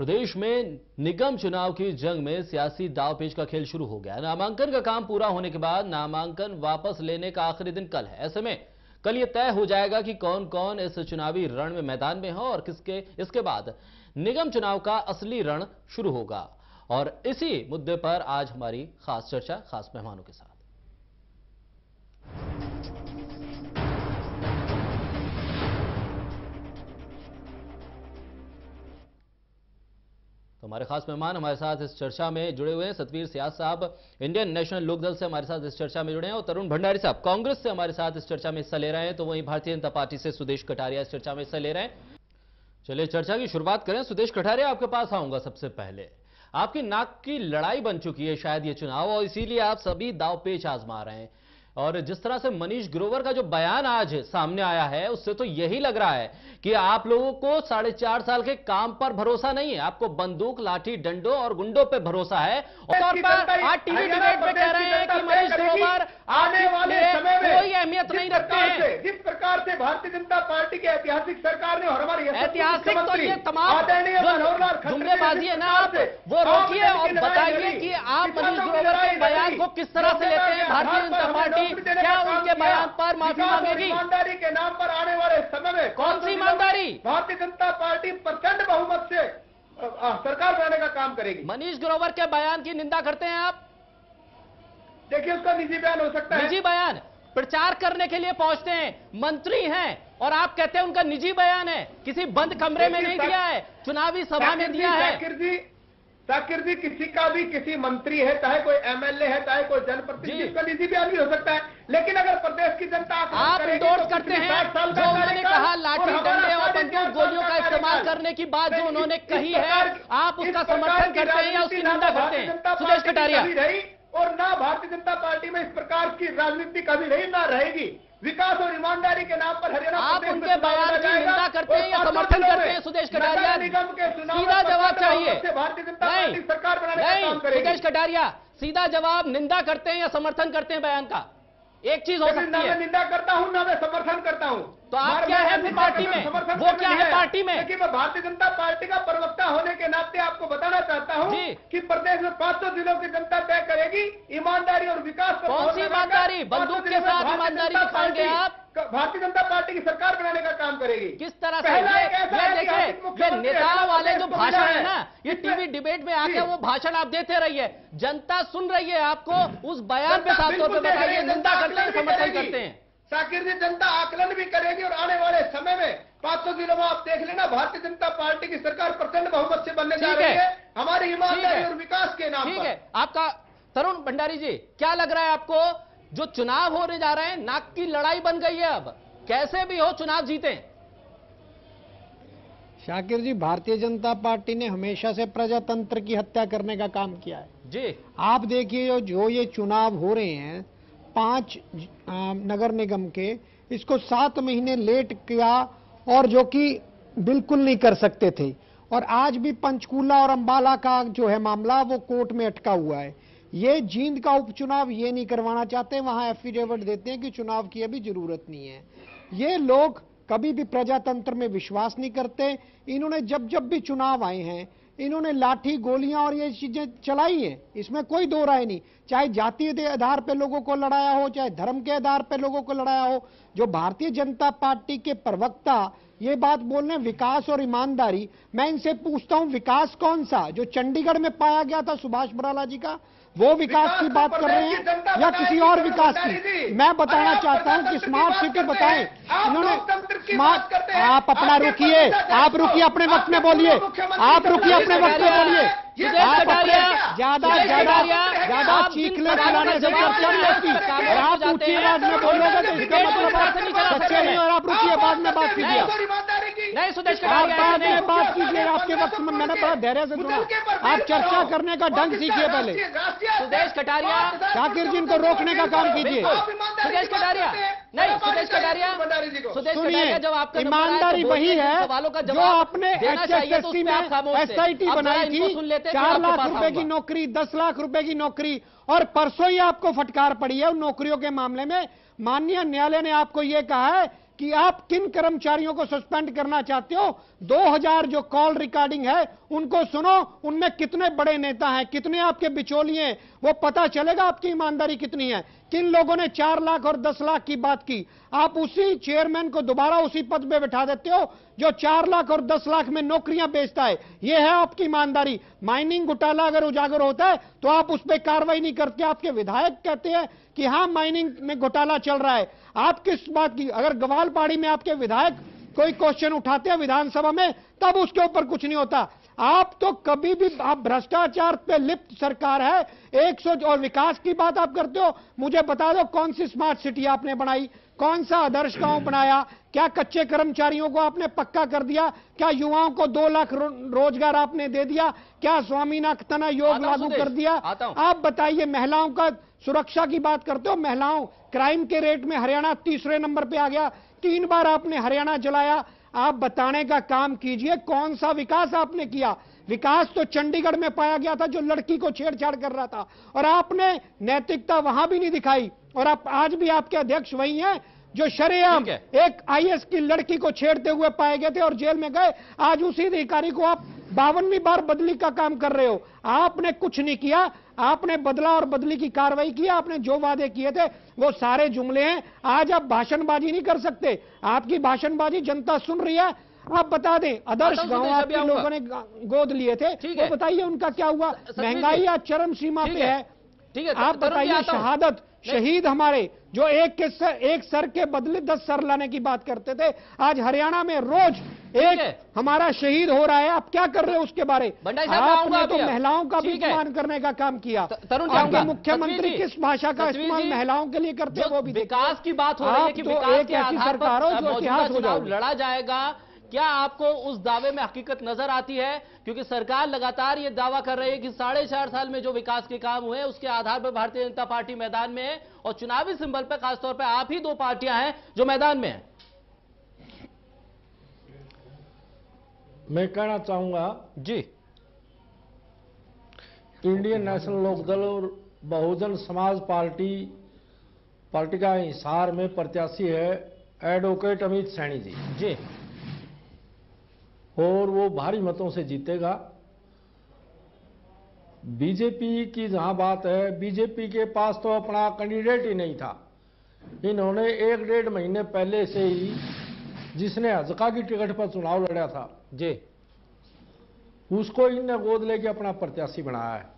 प्रदेश में निगम चुनाव की जंग में सियासी दावपेच का खेल शुरू हो गया नामांकन का काम पूरा होने के बाद नामांकन वापस लेने का आखिरी दिन कल है। ऐसे में कल यह तय हो जाएगा कि कौन कौन इस चुनावी रण में मैदान में हो और किसके, इसके बाद निगम चुनाव का असली रण शुरू होगा। और इसी मुद्दे पर आज हमारी खास चर्चा खास मेहमानों के साथ। तो हमारे खास मेहमान हमारे साथ इस चर्चा में जुड़े हुए हैं। सतवीर सियाज साहब इंडियन नेशनल लोकदल से हमारे साथ इस चर्चा में जुड़े हैं और तरुण भंडारी साहब, कांग्रेस से हमारे साथ इस चर्चा में हिस्सा ले रहे हैं। तो वहीं भारतीय जनता पार्टी से सुदेश कटारिया इस चर्चा में हिस्सा ले रहे हैं। चलिए चर्चा की शुरुआत करें। सुदेश कटारिया, आपके पास आऊँगा सबसे पहले। आपकी नाक की लड़ाई बन चुकी है शायद ये चुनाव, और इसीलिए आप सभी दाव पेच आजमा रहे हैं। और जिस तरह से मनीष ग्रोवर का जो बयान आज सामने आया है उससे तो यही लग रहा है कि आप लोगों को साढ़े चार साल के काम पर भरोसा नहीं है। आपको बंदूक लाठी डंडों और गुंडों पे भरोसा है। और आज टीवी डिबेट में कह रहे हैं कि मनीष ग्रोवर आने वाले समय में कोई अहमियत नहीं रखते हैं। जिस प्रकार से भारतीय जनता पार्टी की ऐतिहासिक सरकार ने और हमारी ऐतिहासिक तो ये तमाम जुमलेबाजी है ना आप वो रोकिए और बताइए कि आप मनीष ग्रोवर के बयान को किस तरह से लेते हैं भारतीय जनता पार्टी क्या उनके बयान पर माफ़ी मांगेगी? ईमानदारी के नाम पर आने वाले समय में कौन सी ईमानदारी? भारतीय जनता पार्टी प्रचंड बहुमत से सरकार बनाने का काम करेगी। मनीष ग्रोवर के बयान की निंदा करते हैं आप? देखिए उसका निजी बयान हो सकता है। निजी बयान? प्रचार करने के लिए पहुँचते हैं मंत्री हैं और आप कहते हैं उनका निजी बयान है। किसी बंद कमरे में नहीं दिया है चुनावी सभा में दिया है। जाकिर जी किसी का भी किसी मंत्री है चाहे कोई एमएलए है चाहे कोई जनप्रतिनिधि उसका निजी बयान भी हो सकता है। लेकिन अगर प्रदेश की जनता आप इंडोर्स तो करते हैं। जो उन्होंने कहा लाठी डंडे और बंदूक गोलियों का इस्तेमाल करने की बात जो उन्होंने कही है आप उसका समर्थन करते हैं या उसकी निंदा करते हैं? सुदेश कटारिया। और ना भारतीय जनता पार्टी में इस प्रकार की राजनीति कभी नहीं ना रहेगी। विकास और ईमानदारी के नाम पर हरियाणा आप उनके बयान की निंदा करते हैं या समर्थन करते हैं सुदेश कटारिया? निगम के सीधा जवाब चाहिए। भारतीय जनता पार्टी सरकार बनाने का काम करेगी। सुदेश कटारिया सीधा जवाब निंदा करते हैं या समर्थन करते हैं बयान का? एक चीज़ हो सकती है मैं निंदा करता हूँ ना मैं समर्थन करता हूँ। तो आप क्या है फिर पार्टी में? वो क्या है पार्टी में? लेकिन मैं भारतीय जनता पार्टी का प्रवक्ता होने के नाते आपको बताना चाहता हूँ कि प्रदेश में 500 जिलों की जनता तय करेगी ईमानदारी और विकास कौन सी ईमानदारी? बंदूक के साथ ईमानदारी आप? भारतीय जनता पार्टी की सरकार बनाने का काम करेगी। किस तरह से? ये देखिए ये नेता वाले जो भाषण है ना ये टीवी डिबेट में आके वो भाषण आप देते रहिए। जनता सुन रही है आपको उस बयान पे साफ़ तौर पर बताइए निंदा करते हैं समर्थन करते हैं। साकिर जी जनता आकलन भी करेगी और आने वाले समय में पाँच सौ जिलों में आप देख लेना भारतीय जनता पार्टी की सरकार प्रचंड बहुमत से बनने जा रही है। हमारी ईमानदारी और विकास के नाम ठीक है। आपका तरुण भंडारी जी क्या लग रहा है आपको? जो चुनाव होने जा रहे हैं नाक की लड़ाई बन गई है अब। कैसे भी हो चुनाव जीते। शाकिर जी भारतीय जनता पार्टी ने हमेशा से प्रजातंत्र की हत्या करने का काम किया है। जी। आप देखिए जो ये चुनाव हो रहे हैं पाँच नगर निगम के इसको सात महीने लेट किया और जो कि बिल्कुल नहीं कर सकते थे। और आज भी पंचकूला और अंबाला का जो है मामला वो कोर्ट में अटका हुआ है। ये जींद का उपचुनाव ये नहीं करवाना चाहते, वहाँ एफिडेविट देते हैं कि चुनाव की अभी ज़रूरत नहीं है। ये लोग कभी भी प्रजातंत्र में विश्वास नहीं करते। इन्होंने जब जब भी चुनाव आए हैं, इन्होंने लाठी गोलियाँ और ये चीज़ें चलाई हैं, इसमें कोई दो राय नहीं। चाहे जाति के आधार पर लोगों को लड़ाया हो, चाहे धर्म के आधार पर लोगों को लड़ाया हो, जो भारतीय जनता पार्टी के प्रवक्ता ये बात बोल रहे विकास और ईमानदारी, मैं इनसे पूछता हूँ, विकास कौन सा? जो चंडीगढ़ में पाया गया था सुभाष बराला जी का वो विकास की बात कर रहे हैं या किसी और विकास की? मैं बताना चाहता हूँ कि स्मार्ट सिटी बताएँ। इन्होंने स्मार्ट आप अपना रुकिए। आप रुकिए अपने वक्त में बोलिए। आप रुकिए अपने वक्त में बोलिए। आप ज़्यादा ज़्यादा ज़्यादा चीखने चिल्लाने से चर्चा नहीं होती और आप ऊँची आवाज़ में बोलोगे तो इसका मतलब सच्चे नहीं और आप रुकिए बाद में बात कीजिए। नहीं सुदेश आप बात कीजिए आपके वक्त में मैंने बड़ा धैर्य से सुना। आप चर्चा करने का ढंग सीखिए पहले। सुदेश कटारिया। शाकिर जी को रोकने का काम कीजिए। सुदेश कटारिया। नहीं सुदेश कटारिया। सुदेश कटारिया जब आपका ईमानदारी वही है जो आपने एचएसएससी में एसआईटी बनाई थी। चार लाख रुपए की नौकरी दस लाख रुपए की नौकरी और परसों ही आपको फटकार पड़ी है उन नौकरियों के मामले में। माननीय न्यायालय ने आपको यह कहा है कि आप किन कर्मचारियों को सस्पेंड करना चाहते हो? 2000 जो कॉल रिकॉर्डिंग है, उनको सुनो, उनमें कितने बड़े नेता हैं, कितने आपके बिचौलिए हैं, वो पता चलेगा आपकी ईमानदारी कितनी है। किन लोगों ने चार लाख और दस लाख की बात की? आप उसी चेयरमैन को दोबारा उसी पद पे बैठा देते हो, जो चार लाख और दस लाख में नौकरियाँ बेचता है। यह है आपकी ईमानदारी। माइनिंग घोटाला अगर उजागर होता है तो आप उस पर कार्रवाई नहीं करते। आपके विधायक कहते हैं कि हाँ माइनिंग में घोटाला चल रहा है। आप किस बात की? अगर गवालपाड़ी में आपके विधायक कोई क्वेश्चन उठाते हैं विधानसभा में तब उसके ऊपर कुछ नहीं होता। आप तो कभी भी आप भ्रष्टाचार पे लिप्त सरकार है एक सौ और विकास की बात आप करते हो मुझे बता दो कौन सी स्मार्ट सिटी आपने बनाई कौन सा आदर्श गाँव बनाया क्या कच्चे कर्मचारियों को आपने पक्का कर दिया क्या युवाओं को दो लाख रो, रोज़गार आपने दे दिया क्या स्वामीनाथन योग लागू कर दिया? आप बताइए महिलाओं का सुरक्षा की बात करते हो महिलाओं क्राइम के रेट में हरियाणा तीसरे नंबर पे आ गया। तीन बार आपने हरियाणा जलाया। आप बताने का काम कीजिए कौन सा विकास आपने किया? विकास तो चंडीगढ़ में पाया गया था जो लड़की को छेड़छाड़ कर रहा था। और आपने नैतिकता वहाँ भी नहीं दिखाई। और आप आज भी आपके अध्यक्ष वही हैं जो शरेआम। एक आईएएस की लड़की को छेड़ते हुए पाए गए थे और जेल में गए। आज उसी अधिकारी को आप बावनवीं बार बदली का काम कर रहे हो। आपने कुछ नहीं किया। आपने बदला और बदली की कार्रवाई की आपने जो वादे किए थे वो सारे जुमले हैं। आज आप भाषणबाजी नहीं कर सकते। आपकी भाषणबाजी जनता सुन रही है। आप बता दें आदर्श गाँव आपके लोगों ने गोद लिए थे। वो बताइए उनका क्या हुआ? महँगाई आज चरम सीमा पे है। ठीक है आप बताइए शहादत शहीद हमारे जो एक के सर, एक सर के बदले दस सर लाने की बात करते थे। आज हरियाणा में रोज। एक हमारा शहीद हो रहा है आप क्या कर रहे हो उसके बारे? आपने तो महिलाओं का भी अपमान करने का काम किया। आपके मुख्यमंत्री किस भाषा का इस्तेमाल महिलाओं के लिए करते हैं वो भी विकास की बात हो रही है कि तो विकास के आधार पर जो मौजूदा इतिहास हो लड़ा जाएगा। क्या आपको उस दावे में हकीकत नज़र आती है? क्योंकि सरकार लगातार ये दावा कर रही है कि साढ़े चार साल में जो विकास के काम हुए उसके आधार पर भारतीय जनता पार्टी मैदान में है और चुनावी सिंबल पर खासतौर पर आप ही दो पार्टियाँ हैं जो मैदान में हैं। मैं कहना चाहूँगा जी। इंडियन नेशनल लोकदल और बहुजन समाज पार्टी पार्टी का हिसार में प्रत्याशी है एडवोकेट अमित सैनी जी। जी। और वो भारी मतों से जीतेगा। बीजेपी की जहाँ बात है बीजेपी के पास तो अपना कैंडिडेट ही नहीं था। इन्होंने एक डेढ़ महीने पहले से ही जिसने अजका की टिकट पर चुनाव लड़ा था जी। उसको इनने गोद लेके अपना प्रत्याशी बनाया है।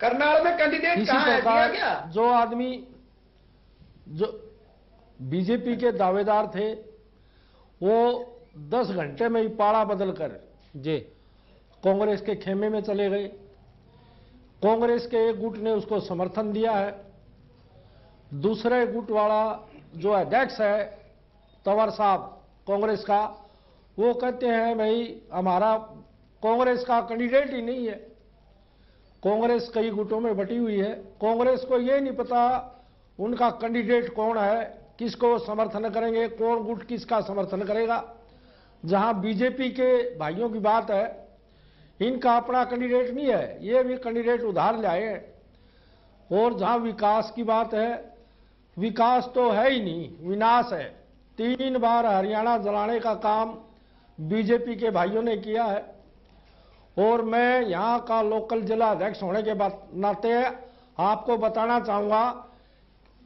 करनाल में कैंडिडेट कहाँ है? दिया प्रकार गया जो आदमी जो बीजेपी के दावेदार थे वो 10 घंटे में ही पाड़ा बदल कर जी। कांग्रेस के खेमे में चले गए। कांग्रेस के एक गुट ने उसको समर्थन दिया है। दूसरे गुट वाला जो अध्यक्ष है तंवर साहब कांग्रेस का, वो कहते हैं, भाई, हमारा कांग्रेस का कैंडिडेट ही नहीं है। कांग्रेस कई गुटों में बटी हुई है। कांग्रेस को ये नहीं पता उनका कैंडिडेट कौन है, किसको समर्थन करेंगे, कौन गुट किसका समर्थन करेगा। जहाँ बीजेपी के भाइयों की बात है, इनका अपना कैंडिडेट नहीं है, ये भी कैंडिडेट उधार लाए हैं। और जहाँ विकास की बात है, विकास तो है ही नहीं, विनाश है। तीन बार हरियाणा जलाने का काम बीजेपी के भाइयों ने किया है। और मैं यहाँ का लोकल जिला अध्यक्ष होने के बाद नाते आपको बताना चाहूँगा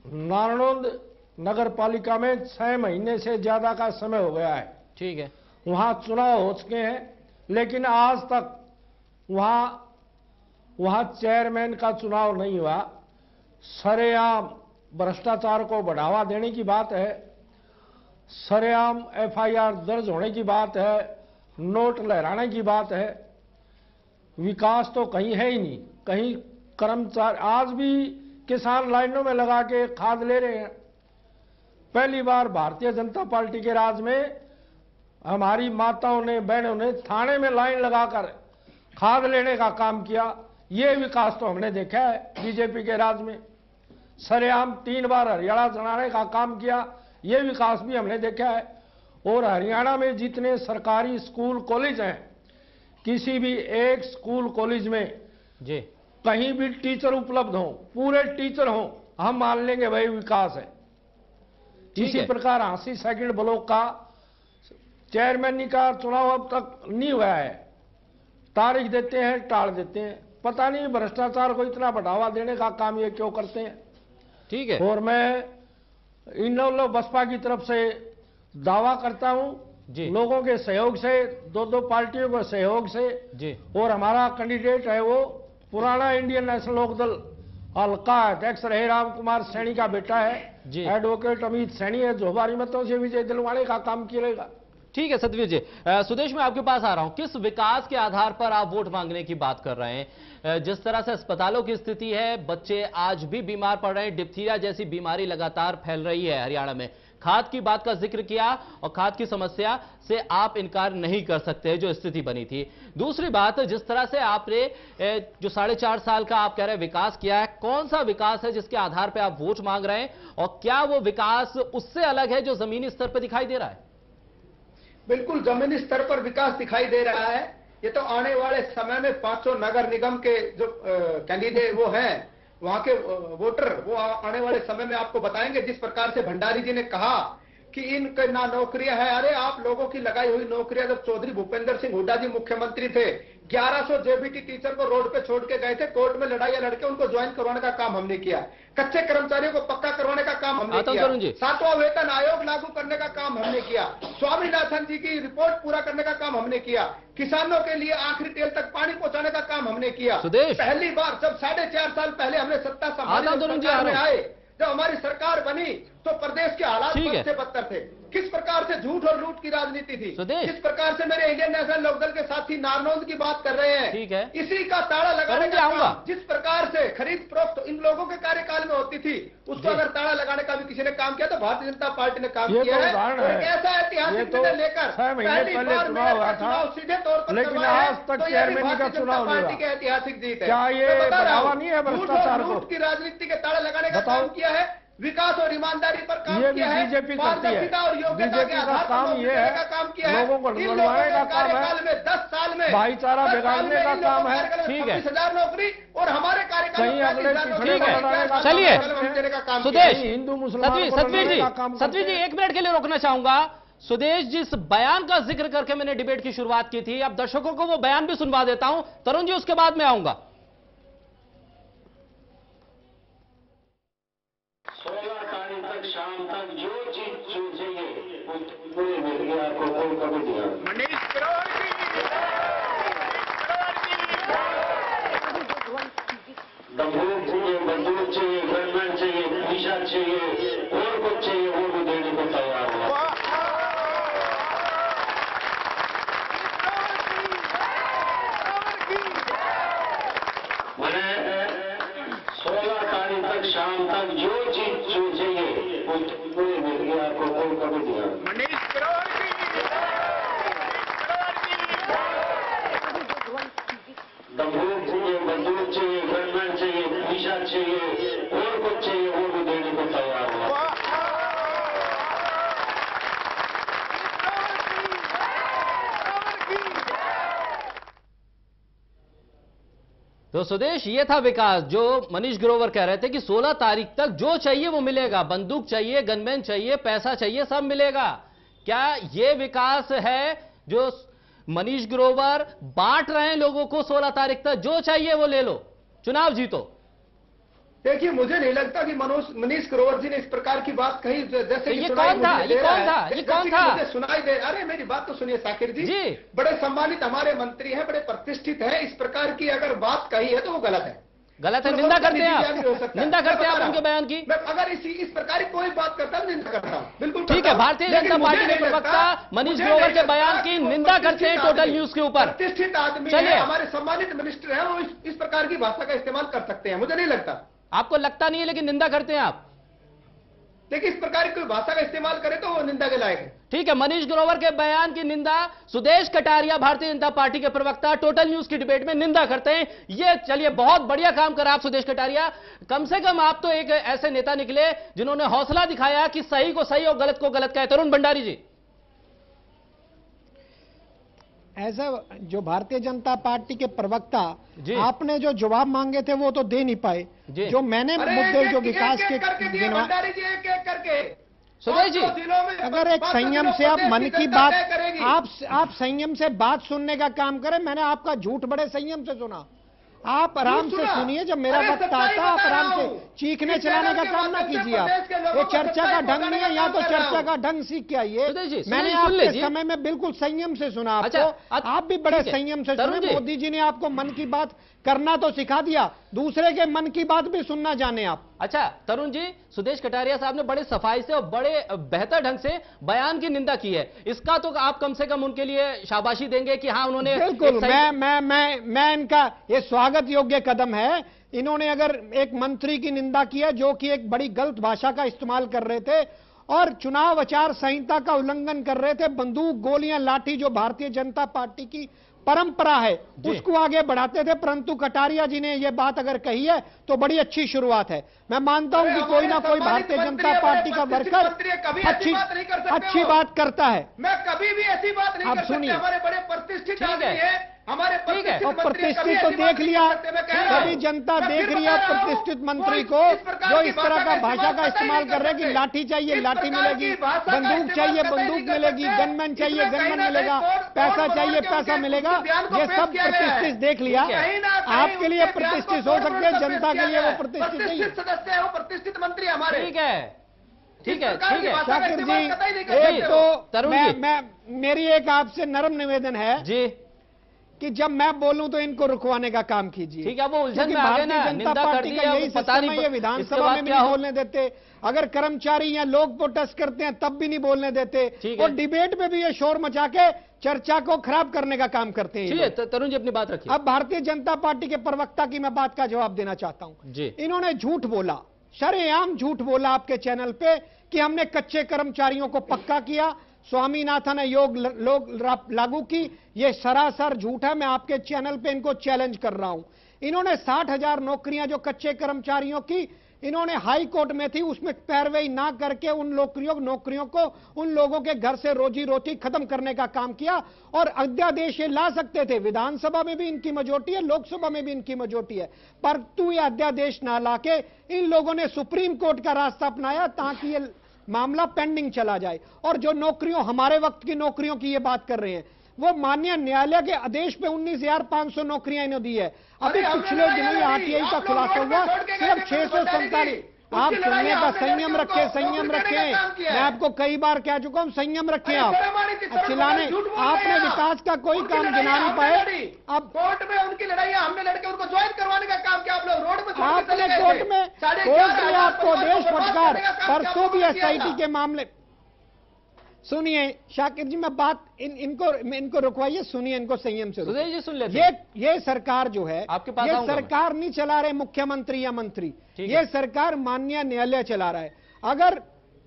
नारायणोंद नगर पालिका में छह महीने से ज़्यादा का समय हो गया है। ठीक है। वहाँ चुनाव हो चुके हैं लेकिन आज तक वहाँ वहाँ चेयरमैन का चुनाव नहीं हुआ। सरेआम भ्रष्टाचार को बढ़ावा देने की बात है। सरेआम एफआईआर दर्ज होने की बात है, नोट लहराने की बात है। विकास तो कहीं है ही नहीं, कहीं कर्मचारी आज भी किसान लाइनों में लगा के खाद ले रहे हैं। पहली बार भारतीय जनता पार्टी के राज में हमारी माताओं ने, बहनों ने थाने में लाइन लगाकर खाद लेने का काम किया। ये विकास तो हमने देखा है बीजेपी के राज में। सरेआम तीन बार हरियाणा जलाने का काम किया। ये विकास भी हमने देखा है। और हरियाणा में जितने सरकारी स्कूल कॉलेज हैं किसी भी एक स्कूल कॉलेज में जी। कहीं भी टीचर उपलब्ध हो पूरे टीचर हो हम मान लेंगे भाई विकास है। इसी है। प्रकार अस्सी सेकंड ब्लॉक का चेयरमैन का चुनाव अब तक नहीं हुआ है। तारीख देते हैं टाल देते हैं। पता नहीं भ्रष्टाचार को इतना बढ़ावा देने का काम ये क्यों करते हैं? ठीक है। और मैं इन लोग बसपा की तरफ़ से दावा करता हूँ जी। लोगों के सहयोग से दो दो पार्टियों के सहयोग से जी और हमारा कैंडिडेट है वो पुराना इंडियन नेशनल लोकदल हल्का अध्यक्ष रहे राम कुमार सैनी का बेटा। है एडवोकेट अमित सैनी है जो हमारी मतों से विजय दिलवाने का काम करेगा ठीक है, सतवीर जी। सुदेश, मैं आपके पास आ रहा हूँ। किस विकास के आधार पर आप वोट मांगने की बात कर रहे हैं? जिस तरह से अस्पतालों की स्थिति है, बच्चे आज भी बीमार पड़ रहे हैं, डिप्थीरिया जैसी बीमारी लगातार फैल रही है हरियाणा में। खाद की बात का ज़िक्र किया और खाद की समस्या से आप इनकार नहीं कर सकते जो स्थिति बनी थी। दूसरी बात, जिस तरह से आपने जो साढ़े चार साल का आप कह रहे हैं विकास किया है, कौन सा विकास है जिसके आधार पर आप वोट मांग रहे हैं और क्या वो विकास उससे अलग है जो जमीनी स्तर पर दिखाई दे रहा है? बिल्कुल जमीनी स्तर पर विकास दिखाई दे रहा है। ये तो आने वाले समय में पाँचों नगर निगम के जो कैंडिडेट वो हैं, वहाँ के वोटर, वो आने वाले समय में आपको बताएँगे। जिस प्रकार से भंडारी जी ने कहा कि इनके ना नौकरियाँ है। अरे आप लोगों की लगाई हुई नौकरियाँ जब चौधरी भूपेंद्र सिंह हुड्डा जी मुख्यमंत्री थे 1100 जेबीटी टीचर को रोड पे छोड़ के गए थे कोर्ट में लड़ाइयाँ लड़के उनको ज्वाइन करवाने का काम हमने किया। कच्चे कर्मचारियों को पक्का करवाने का काम हमने किया। तरुण जी। सातवां वेतन आयोग लागू करने का काम हमने किया। स्वामीनाथन जी की रिपोर्ट पूरा करने का काम हमने किया। किसानों के लिए आखिरी तेल तक पानी पहुँचाने का काम हमने किया। पहली बार जब साढ़े चार साल पहले हमने सत्ता संभाली हूँ में रहा आए जब हमारी सरकार बनी तो प्रदेश के हालात ठीक। बद से बदतर थे किस प्रकार से झूठ और लूट की राजनीति थी। किस प्रकार से मेरे इंडियन नेशनल लोकदल के साथी नारनौंद की बात कर रहे हैं? ठीक है। इसी का ताड़ा लगाने का आऊँगा। काम जिस प्रकार से खरीद फरोख्त इन लोगों के कार्यकाल में होती थी उसको अगर ताला लगाने का भी किसी ने काम किया तो भारतीय जनता पार्टी ने काम किया तो है। और ऐसा ऐतिहासिक तो निर्णय लेकर पहली बार चुनाव सीधे तौर पर लेकिन आज तक तो चेयरमैन का चुनाव पार्टी। की ऐतिहासिक जीत है। क्या ये नहीं है भ्रष्टाचार की? राजनीति के ताड़ा लगाने का काम किया है। विकास और ईमानदारी पर काम ये किया है बीजेपी करती है। और योग्यता के बीजेपी का आधार पर काम ये है, का काम किया है लोगों को लोगों के का काम है। कार्यकाल में दस साल में भाईचारा बिगाड़ने का काम है। ठीक है। 26,000 नौकरी और हमारे कार्यकाल में कहीं अगले 35,000 नौकरी ठीक है। चलिए। है। सुदेश हिंदू मुस्लिम सतवीर जी सतवीर जी एक मिनट के लिए रोकना चाहूँगा सुदेश जिस बयान का ज़िक्र करके मैंने डिबेट की शुरुआत की थी अब दर्शकों को वो बयान भी सुनवा देता हूँ तरुण जी उसके बाद में आऊँगा तो सुदेश ये था विकास, जो मनीष ग्रोवर कह रहे थे कि 16 तारीख तक जो चाहिए वो मिलेगा। बंदूक चाहिए, गनमैन चाहिए, पैसा चाहिए, सब मिलेगा। क्या ये विकास है जो मनीष ग्रोवर बांट रहे हैं लोगों को 16 तारीख तक? जो चाहिए वो ले लो। चुनाव जीतो। देखिए मुझे नहीं लगता कि मनोज मनीष ग्रोवर जी ने इस प्रकार की बात कही जैसे ये कौन था? ये कौन था? ये कौन था? मुझे सुनाई दे अरे मेरी बात तो सुनिए साकिर जी। जी। बड़े सम्मानित हमारे मंत्री हैं बड़े प्रतिष्ठित हैं। इस प्रकार की अगर बात कही है तो वो गलत है। गलत है। निंदा करते हैं आप। निंदा करते हैं आप उनके बयान की। मैं अगर इसी इस प्रकार की कोई बात करता है निंदा करता हूँ। बिल्कुल ठीक है भारतीय जनता पार्टी के प्रवक्ता मनीष ग्रोवर के बयान की निंदा करते हैं टोटल न्यूज़ के ऊपर। प्रतिष्ठित आदमी चलिए। हमारे सम्मानित मिनिस्टर हैं वो इस प्रकार की भाषा का इस्तेमाल कर सकते हैं। मुझे नहीं लगता। आपको लगता नहीं है लेकिन निंदा करते हैं आप। देखिए इस प्रकार की कोई भाषा का इस्तेमाल करे तो वो निंदा के लायक है। ठीक है मनीष ग्रोवर के बयान की निंदा सुदेश कटारिया भारतीय जनता पार्टी के प्रवक्ता टोटल न्यूज़ की डिबेट में निंदा करते हैं। ये चलिए बहुत बढ़िया काम करा आप सुदेश कटारिया। कम से कम आप तो एक ऐसे नेता निकले जिन्होंने हौसला दिखाया कि सही को सही और गलत को गलत कहे। तरुण भंडारी जी। एज अ जो भारतीय जनता पार्टी के प्रवक्ता आपने जो जवाब मांगे थे वो तो दे नहीं पाए। जो। मैंने मुद्दे जो विकास के भंडारी जी एक एक करके। सुदेश जी, 500 जिलों में अगर एक संयम से आप मन की बात आप आप संयम से बात सुनने का काम करें। मैंने आपका झूठ बड़े संयम से सुना। आप आराम से सुनिए जब मेरा वक्त आता आप आराम से चीखने चलाने का काम ना कीजिए आप। ये चर्चा का ढंग नहीं है या तो चर्चा का ढंग सीख के आइए। मैंने आपके समय में बिल्कुल संयम से सुना आपको। अच्छा, आप भी बड़े संयम से सुने मोदी जी ने आपको मन की बात करना तो सिखा दिया दूसरे के मन की बात भी सुनना जाने आप। अच्छा तरुण जी सुदेश कटारिया साहब ने बड़े सफ़ाई से और बड़े बेहतर ढंग से बयान की निंदा की है। इसका तो आप कम से कम उनके लिए शाबाशी देंगे कि हाँ उन्होंने बिल्कुल मैं मैं मैं मैं इनका ये स्वागत योग्य कदम है। इन्होंने अगर एक मंत्री की निंदा की है जो कि एक बड़ी गलत भाषा का इस्तेमाल कर रहे थे और चुनाव आचार संहिता का उल्लंघन कर रहे थे बंदूक गोलियाँ लाठी जो भारतीय जनता पार्टी की परंपरा है। उसको आगे बढ़ाते थे परंतु कटारिया जी ने यह बात अगर कही है तो बड़ी अच्छी शुरुआत है। मैं मानता हूँ कि कोई ना कोई भारतीय जनता पार्टी का वर्कर अच्छी अच्छी बात करता है। मैं कभी भी ऐसी बात नहीं कर सकते सुनिए। हमारे बड़े प्रतिष्ठित आदमी है। हमारे ठीक है। प्रतिष्ठित और प्रतिष्ठित तो देख लिया हूँ। जनता देख रही है प्रतिष्ठित मंत्री को जो इस तरह का भाषा का इस्तेमाल कर रहे हैं कि लाठी चाहिए लाठी मिलेगी बंदूक चाहिए बंदूक मिलेगी गनमैन चाहिए गनमैन मिलेगा पैसा चाहिए पैसा मिलेगा। ये सब। प्रतिष्ठित देख लिया। आपके लिए प्रतिष्ठित हो सकते हैं जनता के लिए वो प्रतिष्ठित नहीं प्रतिष्ठित सदस्य है वो प्रतिष्ठित मंत्री हमारे। ठीक है। ठीक है ठीक है। शाकिर जी नहीं कर एक तो तरुण मैं मेरी एक आपसे नरम निवेदन है जी कि जब मैं बोलूँ तो इनको रुकवाने का काम कीजिए। ठीक है वो उलझन में आ गए भारतीय ना जनता पार्टी का यही पता सिस्टम है नहीं ये विधानसभा में भी नहीं बोलने देते। अगर कर्मचारी या लोग प्रोटेस्ट करते हैं तब भी नहीं बोलने देते। और डिबेट में भी ये शोर मचा के चर्चा को खराब करने का काम करते हैं तरुण जी अपनी बात रखिए। अब भारतीय जनता पार्टी के प्रवक्ता की मैं बात का जवाब देना चाहता हूँ। इन्होंने झूठ बोला शरेआम झूठ बोला आपके चैनल पे कि हमने कच्चे कर्मचारियों को पक्का किया स्वामीनाथन योग लोग लागू की। ये सरासर झूठ है, मैं आपके चैनल पे इनको चैलेंज कर रहा हूँ। इन्होंने साठ हज़ार नौकरियाँ जो कच्चे कर्मचारियों की, इन्होंने हाई कोर्ट में थी, उसमें पैरवाई ना करके उन नौकरियों नौकरियों को उन लोगों के घर से रोजी रोटी खत्म करने का काम किया। और अध्यादेश ये ला सकते थे, विधानसभा में भी इनकी मेजोरिटी है, लोकसभा में भी इनकी मेजोरिटी है। परंतु ये अध्यादेश ना लाके इन लोगों ने सुप्रीम कोर्ट का रास्ता अपनाया ताकि ये मामला पेंडिंग चला जाए। और जो नौकरियों हमारे वक्त की नौकरियों की ये बात कर रहे हैं वो मान्य न्यायालय के आदेश पे उन्नीस हज़ार पाँच सौ नौकरियाँ इन्हें दी है। अभी पिछले दिनों ही आरटीआई का खुलासा हुआ सिर्फ़ छह सौ सैंतालीस। आप सुनने का संयम रखें संयम रखें मैं आपको कई बार कह चुका हूँ संयम रखे आप। चिल्लाने आपने विकास का कोई काम गिना नहीं पाए अब कोर्ट में उनकी लड़ाई हमने लड़के उनको ज्वाइन करवाने का काम किया आप लोग रोड में आपने कोर्ट में कोर्ट में ने आपको देश क्या परसों भी एसआईटी के मामले सुनिए शाकिर जी मैं बात इन, इनको इनको रुकवाइए सुनिए इनको संयम से जी सुन लेते ये ये सरकार जो है आपके पास ये सरकार नहीं चला रहे मुख्यमंत्री या मंत्री। ये सरकार माननीय न्यायालय चला रहा है। अगर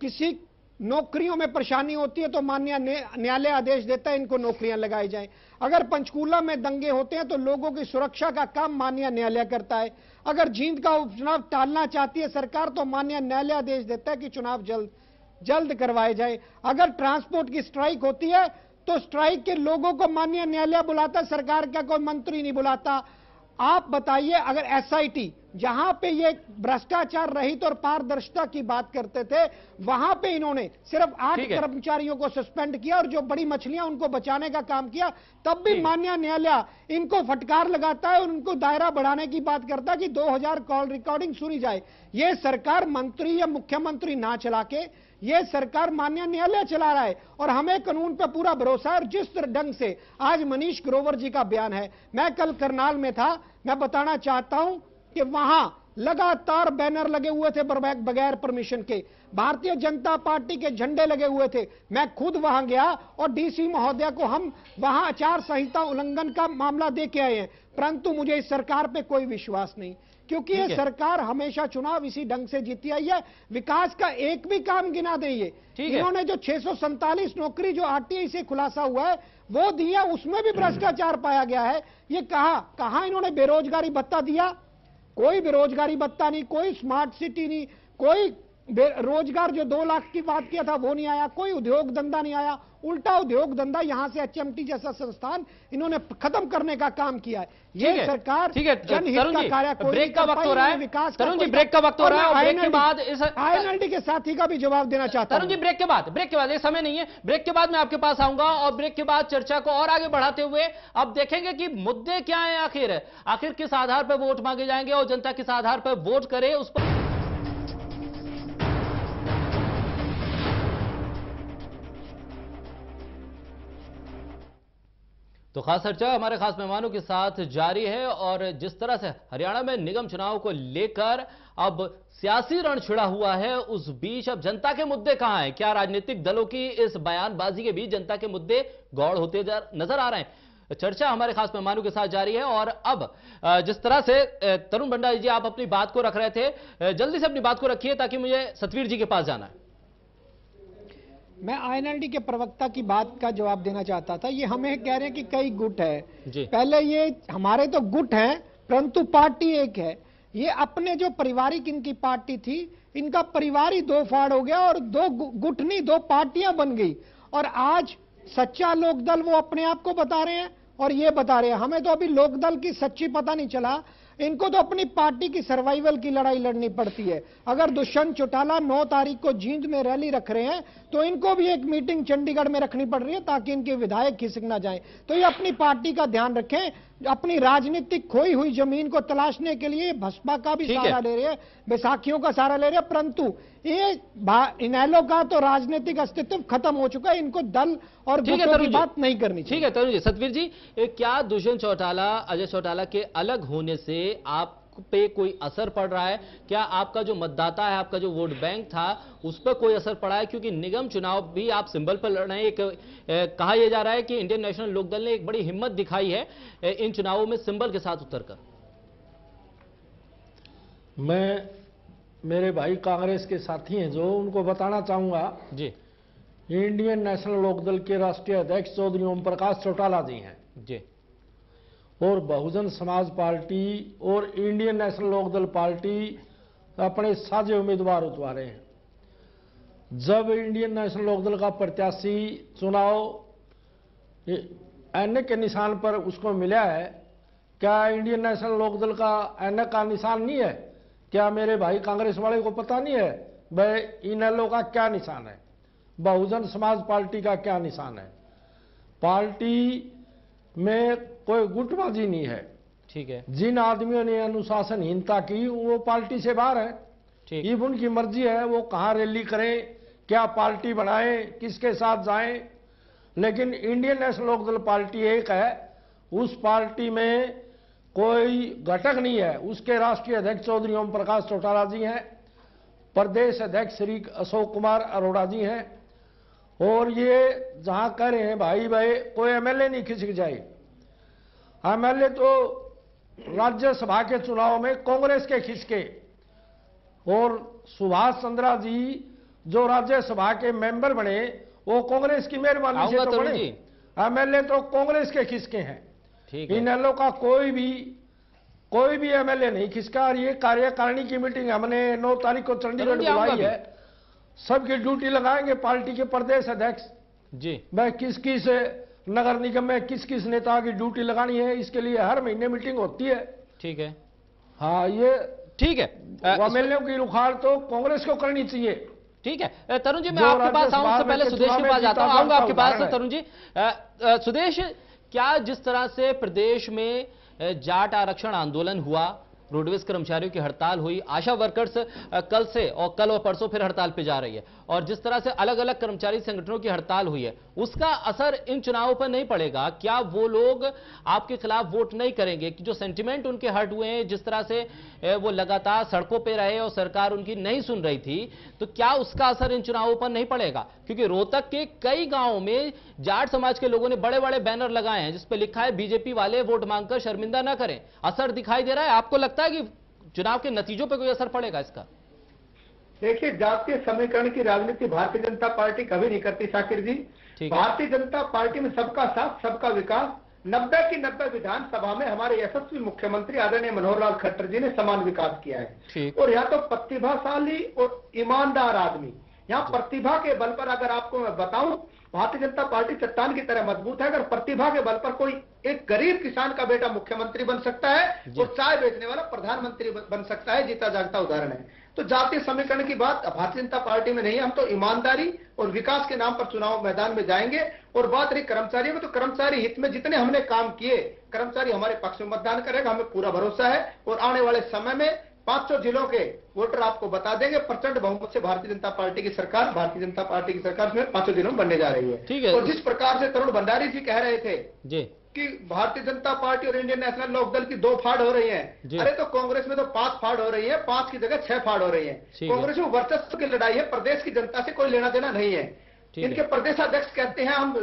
किसी नौकरियों में परेशानी होती है तो मान्य न्यायालय आदेश देता है इनको नौकरियाँ लगाई जाएँ। अगर पंचकूला में दंगे होते हैं तो लोगों की सुरक्षा का काम माननीय न्यायालय करता है। अगर जींद का उपचुनाव टालना चाहती है सरकार तो मान्य न्यायालय आदेश देता है कि चुनाव जल्द जल्द करवाए जाए। अगर ट्रांसपोर्ट की स्ट्राइक होती है तो स्ट्राइक के लोगों को माननीय न्यायालय बुलाता सरकार का कोई मंत्री नहीं बुलाता। आप बताइए अगर एसआईटी जहाँ पे ये भ्रष्टाचार रहित और पारदर्शिता की बात करते थे वहाँ पे इन्होंने सिर्फ़ आठ कर्मचारियों को सस्पेंड किया और जो बड़ी मछलियाँ उनको बचाने का काम किया तब भी मान्य न्यायालय इनको फटकार लगाता है और उनको दायरा बढ़ाने की बात करता है कि 2000 कॉल रिकॉर्डिंग सुनी जाए। ये सरकार मंत्री या मुख्यमंत्री ना चला के ये सरकार मान्य न्यायालय चला रहा है और हमें कानून पर पूरा भरोसा है और जिस ढंग से आज मनीष ग्रोवर जी का बयान है, मैं कल करनाल में था, मैं बताना चाहता हूँ कि वहाँ लगातार बैनर लगे हुए थे बगैर परमिशन के। भारतीय जनता पार्टी के झंडे लगे हुए थे। मैं खुद वहाँ गया और डीसी महोदय को हम वहाँ आचार संहिता उल्लंघन का मामला दे के आए हैं, परंतु मुझे इस सरकार पे कोई विश्वास नहीं। क्योंकि ये सरकार हमेशा चुनाव इसी ढंग से जीती आई है विकास का एक भी काम गिना दे ये। ठीक है। इन्होंने जो छह सौ सैंतालीस नौकरी जो आरटीआई से खुलासा हुआ है वो दिया उसमें भी भ्रष्टाचार पाया गया है। ये कहा कहा इन्होंने बेरोजगारी भत्ता दिया? कोई बेरोजगारी भत्ता नहीं कोई स्मार्ट सिटी नहीं कोई रोज़गार जो दो लाख की बात किया था वो नहीं आया कोई उद्योग धंधा नहीं आया उल्टा उद्योग धंधा यहाँ से एचएमटी जैसा संस्थान इन्होंने खत्म करने का काम किया है। ये है, सरकार ठीक है जनहित का कार्य कोई ब्रेक का वक्त हो रहा है। विकास तरुण जी ब्रेक का वक्त हो रहा है ब्रेक के बाद इस आईएनएलडी के साथी का भी जवाब देना चाहता तरुण जी ब्रेक के बाद ब्रेक के बाद ये समय नहीं है। ब्रेक के बाद मैं आपके पास आऊँगा और ब्रेक के बाद चर्चा को और आगे बढ़ाते हुए अब देखेंगे कि मुद्दे क्या है आखिर। आखिर किस आधार पर वोट मांगे जाएँगे और जनता किस आधार पर वोट करे उस पर तो खास चर्चा हमारे खास मेहमानों के साथ जारी है और जिस तरह से हरियाणा में निगम चुनाव को लेकर अब सियासी रण छिड़ा हुआ है, उस बीच अब जनता के मुद्दे कहाँ हैं? क्या राजनीतिक दलों की इस बयानबाजी के बीच जनता के मुद्दे गौड़ होते नज़र आ रहे हैं? चर्चा हमारे खास मेहमानों के साथ जारी है और अब जिस तरह से तरुण भंडारी जी आप अपनी बात को रख रहे थे जल्दी से अपनी बात को रखिए ताकि मुझे सतवीर जी के पास जाना है। मैं आईएनएलडी के प्रवक्ता की बात का जवाब देना चाहता था। ये हमें कह रहे हैं कि कई गुट है। पहले ये हमारे तो गुट हैं परंतु पार्टी एक है। ये अपने जो पारिवारिक इनकी पार्टी थी इनका परिवार ही दो फाड़ हो गया और दो गुटनी दो पार्टियाँ बन गई। और आज सच्चा लोकदल वो अपने आप को बता रहे हैं और ये बता रहे हैं। हमें तो अभी लोकदल की सच्ची पता नहीं चला। इनको तो अपनी पार्टी की सर्वाइवल की लड़ाई लड़नी पड़ती है। अगर दुष्यंत चौटाला 9 तारीख को जींद में रैली रख रहे हैं तो इनको भी एक मीटिंग चंडीगढ़ में रखनी पड़ रही है ताकि इनके विधायक खिसक ना जाए। तो ये अपनी पार्टी का ध्यान रखें अपनी राजनीतिक खोई हुई ज़मीन को तलाशने के लिए भाजपा का भी सहारा ले रहे हैं बैसाखियों का सहारा ले रहे हैं परंतु ये इनेलो का तो राजनीतिक अस्तित्व खत्म हो चुका है इनको दल और ठीक है, की बात नहीं करनी ठीक है तरुण जी सतवीर जी क्या दुष्यंत चौटाला अजय चौटाला के अलग होने से आप पे कोई असर पड़ रहा है? क्या आपका जो मतदाता है आपका जो वोट बैंक था उस पर कोई असर पड़ा है? क्योंकि निगम चुनाव भी आप सिंबल पर लड़ रहे हैं। एक ए, कहा यह जा रहा है कि इंडियन नेशनल लोकदल ने एक बड़ी हिम्मत दिखाई है ए, इन चुनावों में सिंबल के साथ उतरकर। मैं मेरे भाई कांग्रेस के साथी हैं जो उनको बताना चाहूँगा जी। इंडियन नेशनल लोकदल के राष्ट्रीय अध्यक्ष चौधरी ओम प्रकाश चौटाला जी हैं। जी। और बहुजन समाज पार्टी और इंडियन नेशनल लोकदल पार्टी अपने साझे उम्मीदवार उतवारे हैं। जब इंडियन नेशनल लोकदल का प्रत्याशी चुनाव एन के निशान पर उसको मिला है, क्या इंडियन नेशनल लोकदल का एन का निशान नहीं है? क्या मेरे भाई कांग्रेस वाले को पता नहीं है, भाई इनएलओ का क्या निशान है? बहुजन समाज पार्टी का क्या निशान है? पार्टी में कोई गुटबाजी नहीं है। ठीक है। जिन आदमियों ने अनुशासनहीनता की वो पार्टी से बाहर है। ठीक। ये उनकी मर्ज़ी है वो कहाँ रैली करें क्या पार्टी बनाएँ किसके साथ जाएँ। लेकिन इंडियन नेशनल लोकदल पार्टी एक है उस पार्टी में कोई घटक नहीं है। उसके राष्ट्रीय अध्यक्ष चौधरी ओम प्रकाश चौटाला जी हैं प्रदेश अध्यक्ष श्री अशोक कुमार अरोड़ा जी हैं। और ये जहाँ कह रहे हैं भाई भाई कोई एमएलए नहीं खिसक जाए। एमएलए तो राज्यसभा के चुनाव में कांग्रेस के खिसके और सुभाष चंद्रा जी जो राज्यसभा के मेंबर बने वो कांग्रेस की मेहरबानी से तो बने। एमएलए तो कांग्रेस के खिसके हैं। ठीक है। इनएलओ का कोई भी कोई भी एमएलए नहीं खिसका। और ये कार्यकारिणी की मीटिंग हमने 9 तारीख को चंडीगढ़ बुलाई है। सबकी ड्यूटी लगाएँगे पार्टी के प्रदेश अध्यक्ष। जी। मैं किस किस नगर निगम में किस किस नेता की ड्यूटी लगानी है इसके लिए हर महीने मीटिंग होती है। ठीक है। हाँ ये ठीक है। एमएलए की उखाड़ तो कांग्रेस को करनी चाहिए। ठीक है। तरुण जी मैं आपके पास आऊँ उससे पहले सुदेश के पास जाता हूँ। आऊँगा आपके पास तरुण जी। सुदेश क्या जिस तरह से प्रदेश में जाट आरक्षण आंदोलन हुआ रोडवेज़ कर्मचारियों की हड़ताल हुई आशा वर्कर्स कल से और कल और परसों फिर हड़ताल पे जा रही है। और जिस तरह से अलग अलग कर्मचारी संगठनों की हड़ताल हुई है, उसका असर इन चुनावों पर नहीं पड़ेगा। क्या वो लोग आपके खिलाफ वोट नहीं करेंगे? कि जो सेंटिमेंट उनके हर्ट हुए हैं, जिस तरह से वो लगातार सड़कों पर रहे और सरकार उनकी नहीं सुन रही थी तो क्या उसका असर इन चुनावों पर नहीं पड़ेगा? क्योंकि रोहतक के कई गाँवों में जाट समाज के लोगों ने बड़े बड़े बैनर लगाए हैं जिसपे लिखा है, बीजेपी वाले वोट मांगकर शर्मिंदा ना करें। असर दिखाई दे रहा है। आपको लगता है कि चुनाव के नतीजों पर कोई असर पड़ेगा इसका? देखिए जातीय समीकरण की राजनीति भारतीय जनता पार्टी कभी नहीं करती शाकिर जी। भारतीय जनता पार्टी में सबका साथ सबका विकास। नब्बे की नब्बे विधानसभा में हमारे यशस्वी मुख्यमंत्री आदरणीय मनोहर लाल खट्टर जी ने समान विकास किया है। और यहाँ तो प्रतिभाशाली और ईमानदार आदमी। यहाँ प्रतिभा के बल पर अगर आपको मैं बताऊँ भारतीय जनता पार्टी चट्टान की तरह मज़बूत है। अगर प्रतिभा के बल पर कोई एक गरीब किसान का बेटा मुख्यमंत्री बन सकता है और चाय बेचने वाला प्रधानमंत्री बन बन सकता है जीता जागता उदाहरण है। तो जातीय समीकरण की बात भारतीय जनता पार्टी में नहीं है हम तो ईमानदारी और विकास के नाम पर चुनाव मैदान में जाएँगे। और बात रही कर्मचारियों में तो कर्मचारी हित में जितने हमने काम किए कर्मचारी हमारे पक्ष में मतदान करेगा हमें पूरा भरोसा है। और आने वाले समय में पाँचों जिलों के वोटर आपको बता देंगे प्रचंड बहुमत से भारतीय जनता पार्टी की सरकार भारतीय जनता पार्टी की सरकार में पाँचों जिलों में बनने जा रही है। ठीक है। और जिस प्रकार से तरुण भंडारी जी कह रहे थे जी। कि भारतीय जनता पार्टी और इंडियन नेशनल लोकदल की दो फाड़ हो रही। है। अरे तो कांग्रेस में तो पाँच फाड़ हो रही है पाँच की जगह छह फाड़ हो रही है। कांग्रेस में वर्चस्व की लड़ाई है प्रदेश की जनता से कोई लेना देना नहीं है। इनके प्रदेशाध्यक्ष कहते हैं हम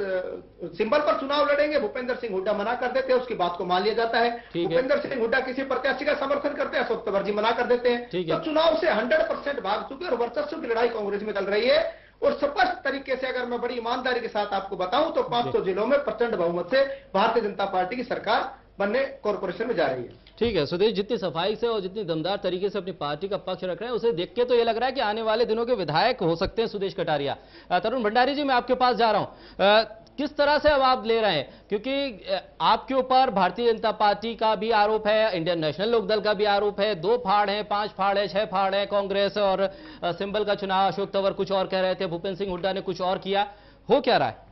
सिंबल पर चुनाव लड़ेंगे भूपेंद्र सिंह हुड्डा मना कर देते हैं उसकी बात को मान लिया जाता है। भूपेंद्र सिंह हुड्डा किसी प्रत्याशी का समर्थन करते हैं अशोक तवर जी मना कर देते हैं। तो चुनाव से हंड्रेड परसेंट भाग चुके और वर्चस्व की लड़ाई कांग्रेस में चल रही है। और स्पष्ट तरीके से अगर मैं बड़ी ईमानदारी के साथ आपको बताऊँ तो पाँच सौ जिलों में प्रचंड बहुमत से भारतीय जनता पार्टी की सरकार बनने कॉरपोरेशन में जा रही है। ठीक है सुदेश जितनी सफ़ाई से और जितनी दमदार तरीके से अपनी पार्टी का पक्ष रख रहे हैं उसे देख के तो ये लग रहा है कि आने वाले दिनों के विधायक हो सकते हैं सुदेश कटारिया। तरुण भंडारी जी मैं आपके पास जा रहा हूँ। किस तरह से आप ले रहे हैं? क्योंकि आपके ऊपर भारतीय जनता पार्टी का भी आरोप है, इंडियन नेशनल लोकदल का भी आरोप है, दो फाड़ है, पाँच फाड़ है, छह फाड़ है कांग्रेस और सिंबल का चुनाव, अशोक तंवर कुछ और कह रहे थे, भूपेंद्र सिंह हुड्डा ने कुछ और किया। हो क्या रहा है?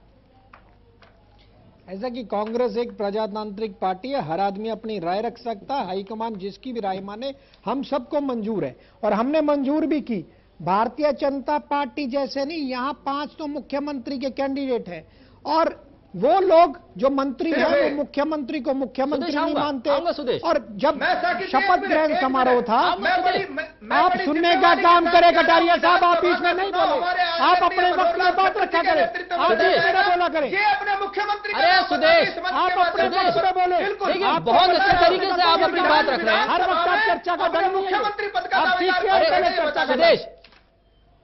ऐसा कि कांग्रेस एक प्रजातांत्रिक पार्टी है, हर आदमी अपनी राय रख सकता है, हाईकमान जिसकी भी राय माने, हम सबको मंजूर है। और हमने मंजूर भी की। भारतीय जनता पार्टी जैसे नहीं, यहाँ पाँच तो मुख्यमंत्री के कैंडिडेट है। और वो लोग जो मंत्री हैं वो मुख्यमंत्री को मुख्यमंत्री नहीं मानते। और जब शपथ ग्रहण समारोह था आप सुनने का काम करें कटारिया साहब आप बीच में नहीं बोले। आप अपने वक्त में बात रखा करें। आप बोला करें। अपने मुख्यमंत्री अरे, सुदेश, आप अपने वक्त में बोले। आपको बहुत अच्छे तरीके से आप अपनी बात रख रहे हैं। हर वक्त आप चर्चा का। मुख्यमंत्री पद का आप ठीक चर्चा। सुदेश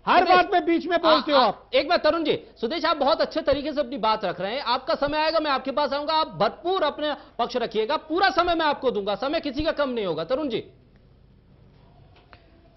हर सुदेश, बात में बीच में बोलते हो आप। एक बार तरुण जी सुदेश आप बहुत अच्छे तरीके से अपनी बात रख रहे हैं। आपका समय आएगा मैं आपके पास आऊँगा। आप भरपूर अपने पक्ष रखिएगा। पूरा समय मैं आपको दूँगा। समय किसी का कम नहीं होगा। तरुण जी।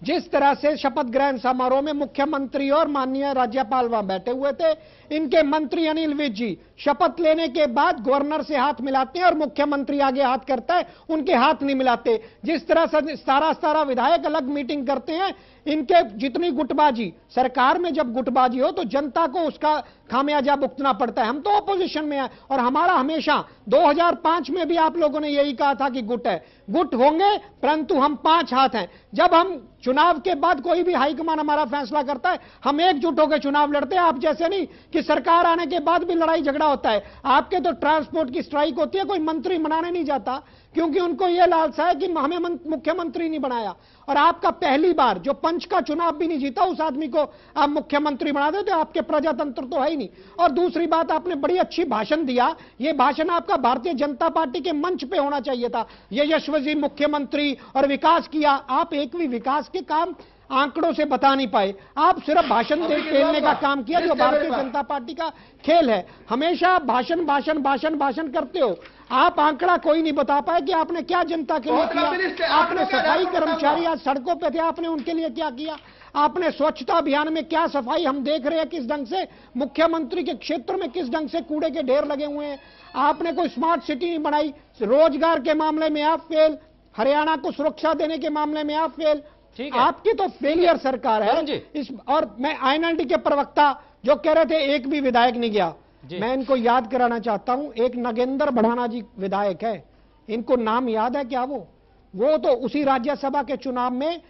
जिस तरह से शपथ ग्रहण समारोह में मुख्यमंत्री और माननीय राज्यपाल वहाँ बैठे हुए थे इनके मंत्री अनिल विज जी शपथ लेने के बाद गवर्नर से हाथ मिलाते हैं और मुख्यमंत्री आगे हाथ करता है उनके हाथ नहीं मिलाते। जिस तरह से सारा सारा विधायक अलग मीटिंग करते हैं इनके जितनी गुटबाजी, सरकार में जब गुटबाजी हो तो जनता को उसका खामियाजा भुगतना पड़ता है। हम तो ऑपोजिशन में हैं और हमारा हमेशा 2005 में भी आप लोगों ने यही कहा था कि गुट है। गुट होंगे, परंतु हम पाँच हाथ हैं। जब हम चुनाव के बाद कोई भी हाईकमान हमारा फैसला करता है, हम एकजुट होकर चुनाव लड़ते हैं। आप जैसे नहीं कि सरकार आने के बाद भी लड़ाई झगड़ा होता है। आपके तो ट्रांसपोर्ट की स्ट्राइक होती है, कोई मंत्री मनाने नहीं जाता। क्योंकि उनको यह लालसा है कि हमें मुख्यमंत्री नहीं बनाया। और आपका पहली बार जो पंच का चुनाव भी नहीं जीता उस आदमी को आप मुख्यमंत्री बना देते आपके प्रजातंत्र तो है ही नहीं। और दूसरी बात आपने बड़ी अच्छी भाषण दिया। ये भाषण आपका भारतीय जनता पार्टी के मंच पे होना चाहिए था। ये यशस्वी मुख्यमंत्री और विकास किया। आप एक भी विकास के काम आंकड़ों से बता नहीं पाए। आप सिर्फ़ भाषण दे खेलने का काम किया जो भारतीय जनता पार्टी का खेल है। हमेशा भाषण भाषण भाषण भाषण करते हो। आप आंकड़ा कोई नहीं बता पाए कि आपने क्या जनता के लिए किया। आपने सफ़ाई कर्मचारी आज सड़कों पे थे आपने उनके लिए क्या किया? आपने स्वच्छता अभियान में क्या सफ़ाई हम देख रहे हैं? किस ढंग से? मुख्यमंत्री के क्षेत्र में किस ढंग से कूड़े के ढेर लगे हुए हैं? आपने कोई स्मार्ट सिटी नहीं बनाई? रोज़गार के मामले में आप फेल हरियाणा को सुरक्षा देने के मामले में आप फेल ठीक है। आपकी तो फेलियर सरकार है। इस और मैं आईएनएलडी के प्रवक्ता जो कह रहे थे एक भी विधायक नहीं गया। मैं इनको याद कराना चाहता हूँ, एक नगेंद्र बढ़ाना जी विधायक है। इनको नाम याद है क्या वो? वो तो उसी राज्यसभा के चुनाव में